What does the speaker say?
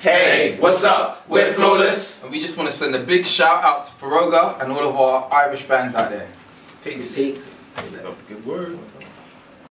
Hey, what's up? We're Flawless. And we just want to send a big shout out to Foróige and all of our Irish fans out there. Peace. Peace. That's a good word.